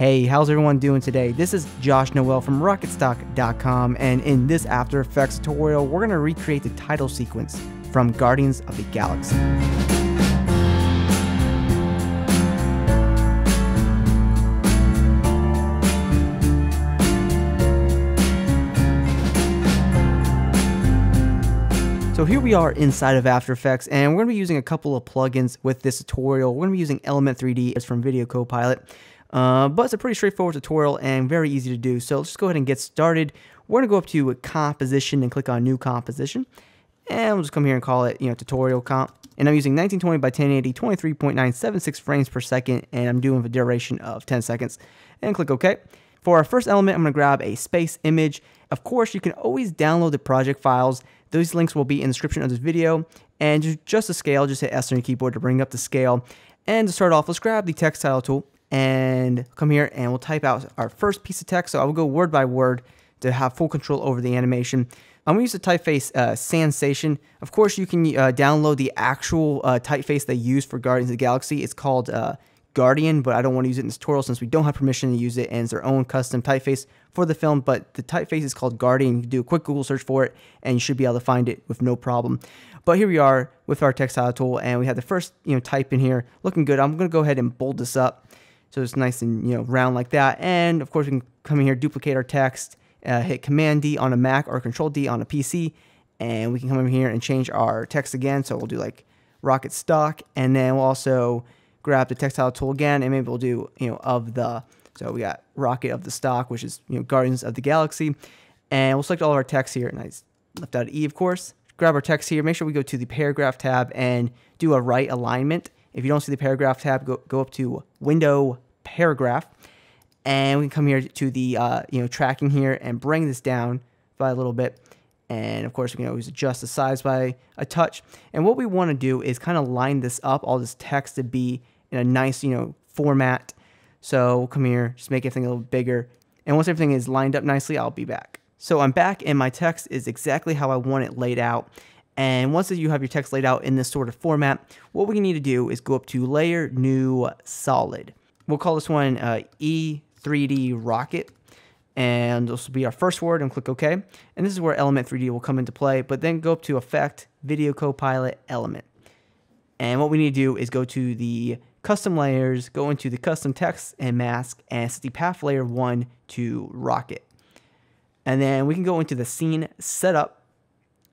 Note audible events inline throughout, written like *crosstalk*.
Hey, how's everyone doing today? This is Josh Noel from RocketStock.com, and in this After Effects tutorial, we're going to recreate the title sequence from Guardians of the Galaxy. So here we are inside of After Effects and we're going to be using a couple of plugins with this tutorial. We're going to be using Element 3D, it's from Video Copilot. Uh, but it's a pretty straightforward tutorial and very easy to do. So let's just go ahead and get started. We're going to go up to composition and click on new composition. And we'll just come here and call it, you know, tutorial comp. And I'm using 1920 by 1080, 23.976 frames per second, and I'm doing a duration of 10 seconds. And click OK. For our first element, I'm going to grab a space image. Of course, you can always download the project files. Those links will be in the description of this video. And just to scale, just hit S on your keyboard to bring up the scale. And to start off, let's grab the text title tool and come here and we'll type out our first piece of text. So I will go word by word to have full control over the animation. I'm to use the typeface uh, Sansation. Of course, you can uh, download the actual uh, typeface they use for Guardians of the Galaxy. It's called uh, Guardian, but I don't want to use it in this tutorial since we don't have permission to use it and it's their own custom typeface for the film. But the typeface is called Guardian. You can do a quick Google search for it and you should be able to find it with no problem. But here we are with our textile tool and we have the first you know type in here looking good. I'm to go ahead and bold this up so it's nice and you know round like that. And of course we can come in here, duplicate our text, uh, hit Command D on a Mac or Control D on a PC, and we can come in here and change our text again. So we'll do like Rocket Stock, and then we'll also grab the textile tool again, and maybe we'll do you know of the. So we got Rocket of the Stock, which is you know Guardians of the Galaxy, and we'll select all of our text here. And I left out E, of course. Grab our text here. Make sure we go to the paragraph tab and do a right alignment. If you don't see the paragraph tab, go, go up to Window Paragraph, and we can come here to the uh, you know tracking here and bring this down by a little bit. And of course, we can always adjust the size by a touch. And what we want to do is kind of line this up, all this text to be in a nice, you know, format. So we'll come here, just make everything a little bigger. And once everything is lined up nicely, I'll be back. So I'm back and my text is exactly how I want it laid out. And once you have your text laid out in this sort of format, what we need to do is go up to Layer, New, Solid. We'll call this one uh, E3D Rocket. And this will be our first word and click OK. And this is where Element 3D will come into play. But then go up to Effect, Video Copilot, Element. And what we need to do is go to the custom layers, go into the custom text and mask, and set the path layer 1 to rocket. And then we can go into the scene setup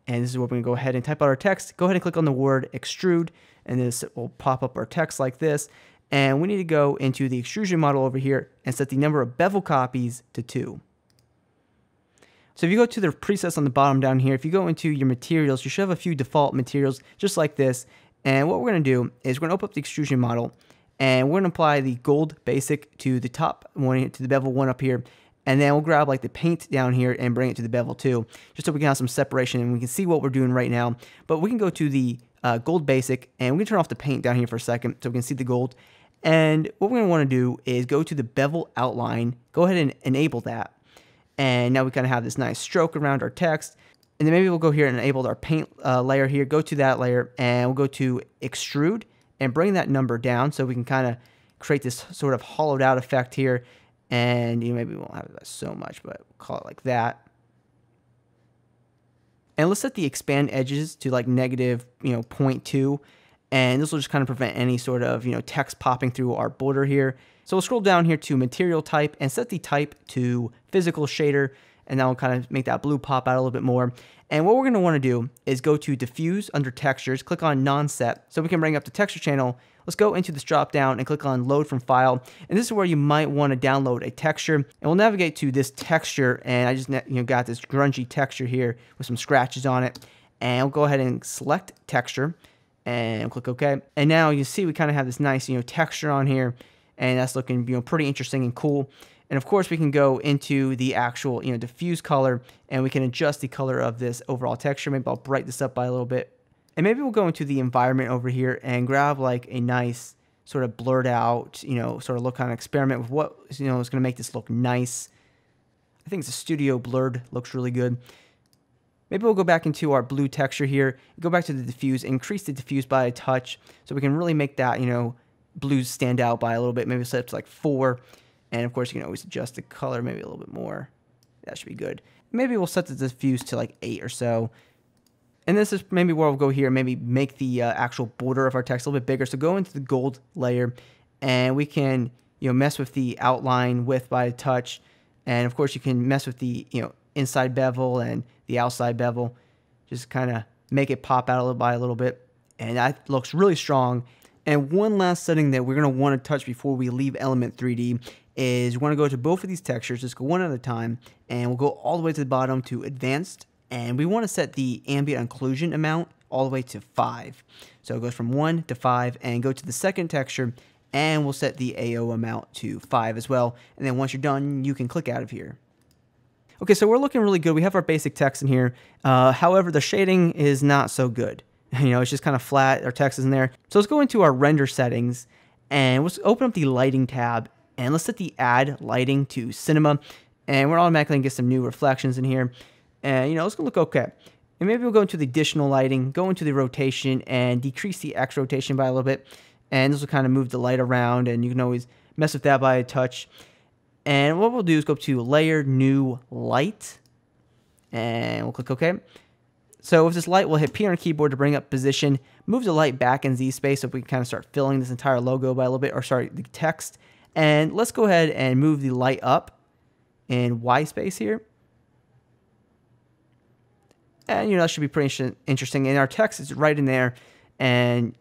and this is where we're to go ahead and type out our text. Go ahead and click on the word extrude, and this will pop up our text like this. And we need to go into the extrusion model over here and set the number of bevel copies to 2. So if you go to the presets on the bottom down here, if you go into your materials, you should have a few default materials just like this. And what we're going to do is we're going to open up the extrusion model and we're going to apply the gold basic to the top one, to the bevel one up here. And then we'll grab like the paint down here and bring it to the bevel too, just so we can have some separation and we can see what we're doing right now. But we can go to the uh, gold basic and we can turn off the paint down here for a second so we can see the gold. And what we're want to do is go to the bevel outline, go ahead and enable that. And now we kind of have this nice stroke around our text. And then maybe we'll go here and enable our paint uh, layer here, go to that layer and we'll go to extrude and bring that number down so we can kind of create this sort of hollowed out effect here and you maybe won't have that so much, but call it like that. And let's set the expand edges to like negative, you know, 0.2. And this will just kind of prevent any sort of, you know, text popping through our border here. So we'll scroll down here to material type and set the type to physical shader. And that will kind of make that blue pop out a little bit more. And what we're going to want to do is go to diffuse under textures, click on non-set so we can bring up the texture channel let's go into this drop down and click on load from file. And this is where you might want to download a texture. And we'll navigate to this texture and I just you know got this grungy texture here with some scratches on it. And we'll go ahead and select texture and click OK. And now you see we kind of have this nice you know texture on here and that's looking you know pretty interesting and cool. And of course, we can go into the actual, you know, diffuse color and we can adjust the color of this overall texture. Maybe I'll brighten this up by a little bit. And maybe we'll go into the environment over here and grab like a nice sort of blurred out, you know, sort of look kind of experiment with what, you know, is going to make this look nice. I think it's a studio blurred, looks really good. Maybe we'll go back into our blue texture here, go back to the diffuse, increase the diffuse by a touch so we can really make that, you know, blues stand out by a little bit. Maybe set it to like four. And of course, you can always adjust the color maybe a little bit more. That should be good. Maybe we'll set the diffuse to like 8 or so. And this is maybe where we'll go here, maybe make the uh, actual border of our text a little bit bigger. So go into the gold layer and we can, you know, mess with the outline width by a touch. And of course you can mess with the, you know, inside bevel and the outside bevel. Just kind of make it pop out a little by a little bit. And that looks really strong. And one last setting that we're going to want to touch before we leave Element 3D is we want to go to both of these textures, just go one at a time, and we'll go all the way to the bottom to Advanced, and we want to set the ambient occlusion amount all the way to 5. So it goes from 1 to 5, and go to the second texture, and we'll set the AO amount to 5 as well, and then once you're done, you can click out of here. Okay, so we're looking really good. We have our basic text in here. Uh, however, the shading is not so good. *laughs* You know, it's just kind of flat. Our text is in there. So let's go into our render settings and let's open up the lighting tab and let's set the add lighting to cinema. And we're automatically to get some new reflections in here. And, you know, it's to look okay. And maybe we'll go into the additional lighting, go into the rotation, and decrease the X rotation by a little bit. And this will kind of move the light around, and you can always mess with that by a touch. And what we'll do is go to Layer, New Light, and we'll click OK. So with this light, we'll hit P on our keyboard to bring up position, move the light back in Z space so we can kind of start filling this entire logo by a little bit, or sorry, the text. And let's go ahead and move the light up in Y space here. And, you know, that should be pretty interesting. And our text is right in there. And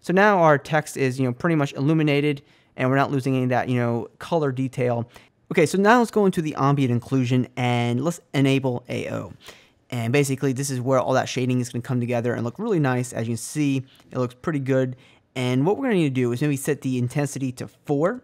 so now our text is, you know, pretty much illuminated and we're not losing any of that, you know, color detail. Okay, so now let's go into the ambient occlusion and let's enable AO. And basically, this is where all that shading is going to come together and look really nice. As you can see, it looks pretty good. And what we're to need to do is maybe set the intensity to 4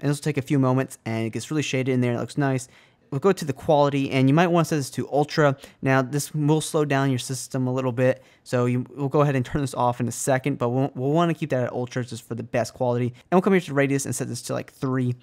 and this will take a few moments and it gets really shaded in there. It looks nice. We'll go to the quality and you might want to set this to ultra. Now this will slow down your system a little bit. So you, we'll go ahead and turn this off in a second, but we'll, we'll want to keep that at ultra just for the best quality. And we'll come here to radius and set this to like three.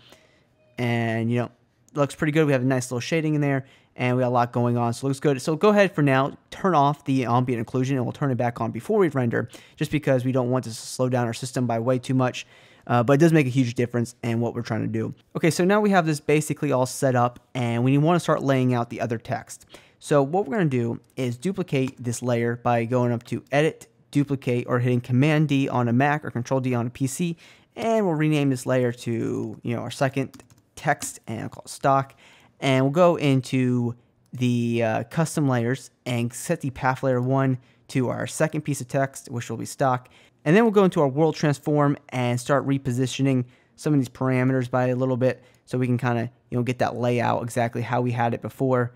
And you know, looks pretty good. We have a nice little shading in there and we got a lot going on. So it looks good. So go ahead for now, turn off the ambient occlusion and we'll turn it back on before we render just because we don't want to slow down our system by way too much. Uh, but it does make a huge difference in what we're trying to do. Okay, so now we have this basically all set up and we want to start laying out the other text. So what we're going to do is duplicate this layer by going up to Edit, Duplicate, or hitting Command D on a Mac or Control D on a PC, and we'll rename this layer to you know our second text and I'll call it stock, and we'll go into the uh, custom layers and set the path layer one to our second piece of text, which will be stock, and then we'll go into our world transform and start repositioning some of these parameters by a little bit so we can kind of, you know, get that layout exactly how we had it before.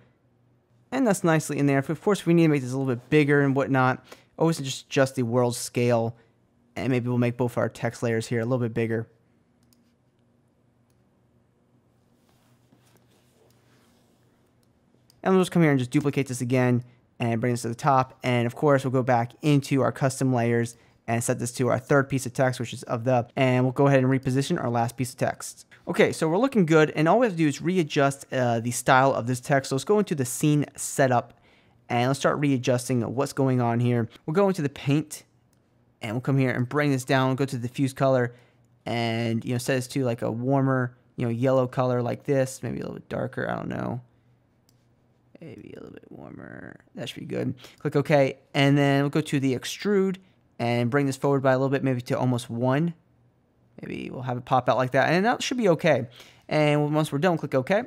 And that's nicely in there. Of course, we need to make this a little bit bigger and whatnot. Always just adjust the world scale. And maybe we'll make both our text layers here a little bit bigger. And we'll just come here and just duplicate this again and bring this to the top. And of course, we'll go back into our custom layers and set this to our third piece of text, which is of the, and we'll go ahead and reposition our last piece of text. Okay, so we're looking good, and all we have to do is readjust uh, the style of this text. So let's go into the scene setup, and let's start readjusting what's going on here. We'll go into the paint, and we'll come here and bring this down, go to the diffuse color, and you know set this to like a warmer, you know, yellow color like this, maybe a little bit darker, I don't know. Maybe a little bit warmer. That should be good. Click OK, and then we'll go to the extrude, and bring this forward by a little bit, maybe to almost one. Maybe we'll have it pop out like that, and that should be okay. And once we're done, click OK,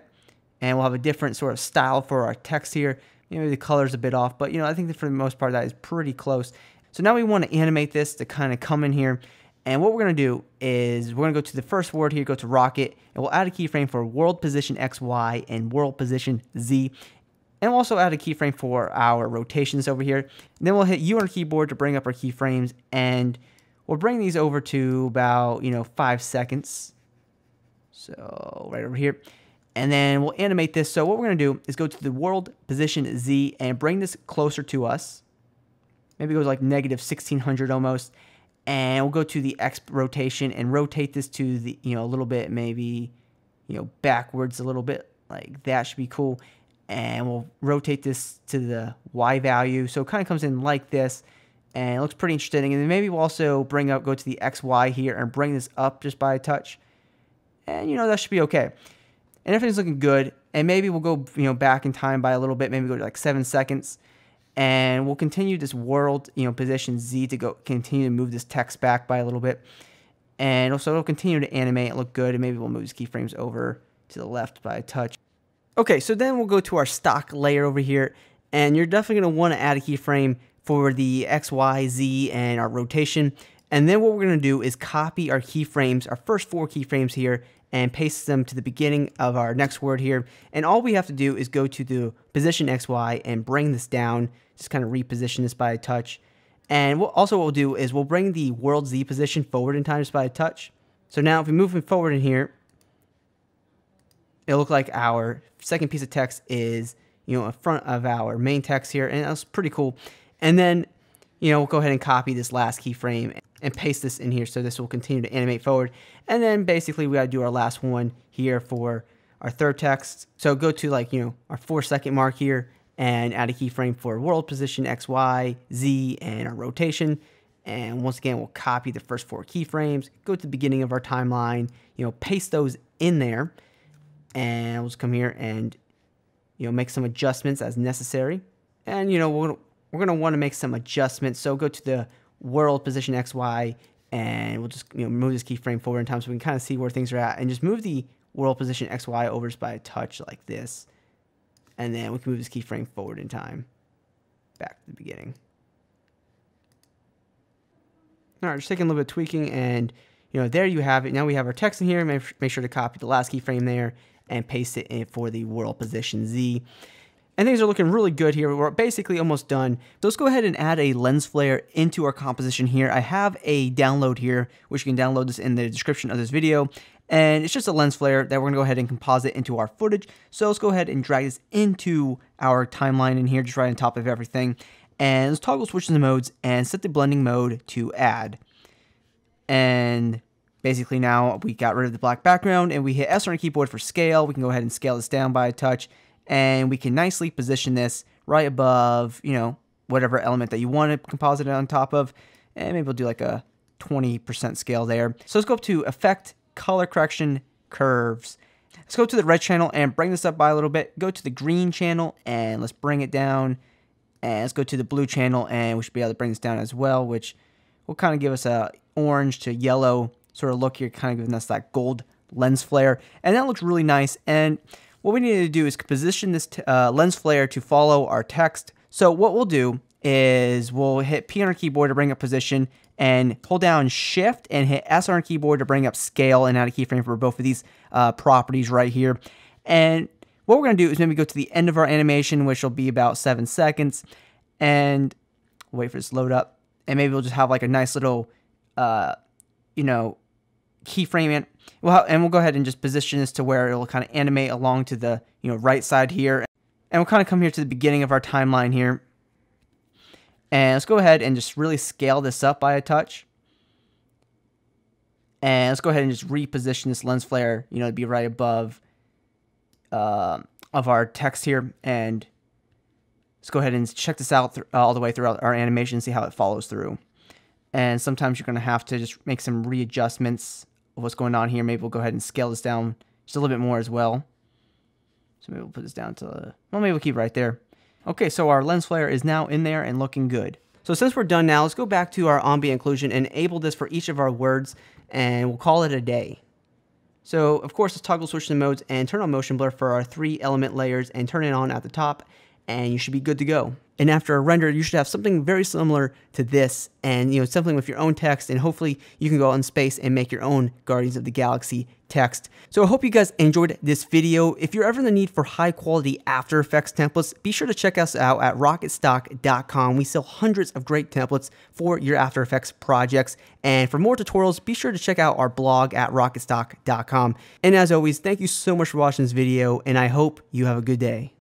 and we'll have a different sort of style for our text here. Maybe the color's a bit off, but you know I think for the most part that is pretty close. So now we want to animate this to kind of come in here. And what we're going to do is we're going to go to the first word here, go to rocket, and we'll add a keyframe for world position XY and world position Z. And we'll also add a keyframe for our rotations over here. And then we'll hit U on our keyboard to bring up our keyframes. And we'll bring these over to about, you know, five seconds. So right over here. And then we'll animate this. So what we're going to do is go to the world position Z and bring this closer to us. Maybe it goes like negative 1600 almost. And we'll go to the X rotation and rotate this to the, you know, a little bit, maybe, you know, backwards a little bit. Like that should be cool and we'll rotate this to the Y value. So it kind of comes in like this and it looks pretty interesting. And then maybe we'll also bring up, go to the XY here and bring this up just by a touch. and you know that should be okay. And everything's looking good, and maybe we'll go you know back in time by a little bit, maybe go to like seven seconds, and we'll continue this world you know position Z to go continue to move this text back by a little bit, and also it'll continue to animate and look good, and maybe we'll move these keyframes over to the left by a touch. Okay, so then we'll go to our stock layer over here, and you're definitely going to want to add a keyframe for the X, Y, Z, and our rotation. And then what we're going to do is copy our keyframes, our first four keyframes here, and paste them to the beginning of our next word here. And all we have to do is go to the position XY and bring this down, just kind of reposition this by a touch. And we'll, also what we'll do is we'll bring the world Z position forward in time just by a touch. So now if we move it forward in here, it'll look like our second piece of text is, you know, in front of our main text here. And that's pretty cool. And then, you know, we'll go ahead and copy this last keyframe and paste this in here so this will continue to animate forward. And then basically we got to do our last one here for our third text. So go to like, you know, our four second mark here and add a keyframe for world position X, Y, Z, and our rotation. And once again, we'll copy the first four keyframes, go to the beginning of our timeline, you know, paste those in there. And we'll just come here and, you know, make some adjustments as necessary. And, you know, we're, we're to want to make some adjustments. So go to the world position XY and we'll just you know move this keyframe forward in time so we can kind of see where things are at and just move the world position XY over just by a touch like this. And then we can move this keyframe forward in time back to the beginning. All right, just taking a little bit of tweaking and you know, there you have it. Now we have our text in here. Make sure to copy the last keyframe there and paste it in for the world position Z. And things are looking really good here. We're basically almost done. So let's go ahead and add a lens flare into our composition here. I have a download here, which you can download this in the description of this video. And it's just a lens flare that we're gonna go ahead and composite into our footage. So let's go ahead and drag this into our timeline in here, just right on top of everything. And let's toggle switching the modes and set the blending mode to add. And basically now we got rid of the black background and we hit S on our keyboard for scale. We can go ahead and scale this down by a touch and we can nicely position this right above, you know, whatever element that you want to composite it on top of. And maybe we'll do like a 20% scale there. So let's go up to Effect, Color Correction, Curves. Let's go to the red channel and bring this up by a little bit. Go to the green channel and let's bring it down. And let's go to the blue channel and we should be able to bring this down as well, which will kind of give us a orange to yellow sort of look here, kind of giving us that gold lens flare. And that looks really nice. And what we need to do is position this uh, lens flare to follow our text. So what we'll do is we'll hit P on our keyboard to bring up position and hold down shift and hit S on our keyboard to bring up scale and add a keyframe for both of these uh, properties right here. And what we're going to do is maybe go to the end of our animation, which will be about seven seconds, and wait for this to load up. And maybe we'll just have like a nice little, uh, you know, keyframe it. Well, and we'll go ahead and just position this to where it'll kind of animate along to the you know right side here. And we'll kind of come here to the beginning of our timeline here. And let's go ahead and just really scale this up by a touch. And let's go ahead and just reposition this lens flare, you know, to be right above uh, of our text here. And let's go ahead and check this out all the way throughout our animation and see how it follows through. And sometimes you're going to have to just make some readjustments what's going on here. Maybe we'll go ahead and scale this down just a little bit more as well. So maybe we'll put this down to, well, maybe we'll keep right there. Okay, so our lens flare is now in there and looking good. So since we're done now, let's go back to our ambient occlusion and enable this for each of our words, and we'll call it a day. So of course, let's toggle switch the modes and turn on motion blur for our three element layers and turn it on at the top, and you should be good to go. And after a render, you should have something very similar to this and, you know, something with your own text. And hopefully you can go out in space and make your own Guardians of the Galaxy text. So I hope you guys enjoyed this video. If you're ever in the need for high quality After Effects templates, be sure to check us out at rocketstock.com. We sell hundreds of great templates for your After Effects projects. And for more tutorials, be sure to check out our blog at rocketstock.com. And as always, thank you so much for watching this video, and I hope you have a good day.